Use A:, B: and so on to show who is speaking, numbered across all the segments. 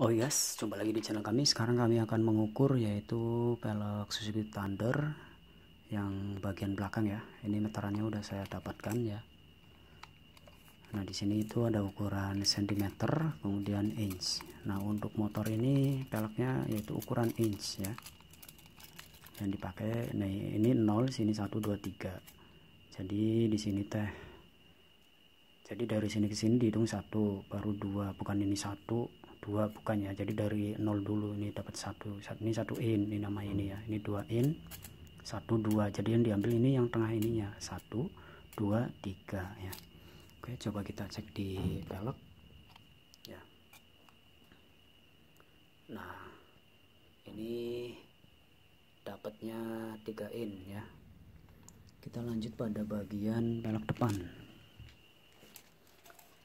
A: Oh yes, coba lagi di channel kami. Sekarang kami akan mengukur yaitu pelek Suzuki Thunder yang bagian belakang ya. Ini meterannya udah saya dapatkan ya. Nah di sini itu ada ukuran cm, kemudian inch. Nah untuk motor ini peleknya yaitu ukuran inch ya. Yang dipakai, nah ini 0, sini 1, 2, 3. Jadi di sini teh. Jadi dari sini ke sini dihitung satu, baru dua, bukan ini satu, dua bukannya. Jadi dari nol dulu ini dapat satu. Ini satu in ini nama ini ya. Ini dua in satu dua. Jadi yang diambil ini yang tengah ininya. Satu dua tiga ya. Oke coba kita cek di pelek. Ya. Nah ini dapatnya tiga in ya. Kita lanjut pada bagian pelek depan.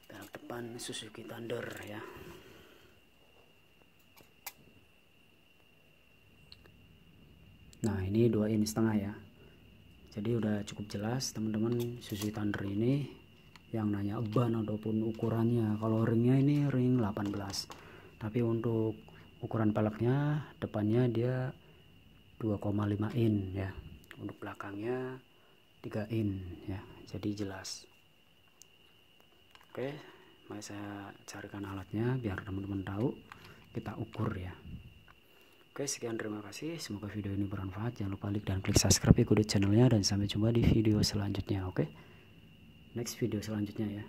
A: Pelek depan Suzuki Thunder ya nah ini dua in setengah ya. Jadi udah cukup jelas teman-teman Suzuki Thunder ini yang nanya ban ataupun ukurannya. Kalau ringnya ini ring 18 tapi untuk ukuran peleknya depannya dia 2,5 in ya. Untuk belakangnya 3 in ya. Jadi jelas. Oke mari saya carikan alatnya biar teman-teman tahu. Kita ukur ya Oke sekian terima kasih. Semoga video ini bermanfaat. Jangan lupa like dan klik subscribe ikuti channelnya dan sampai jumpa di video selanjutnya oke? Next video selanjutnya ya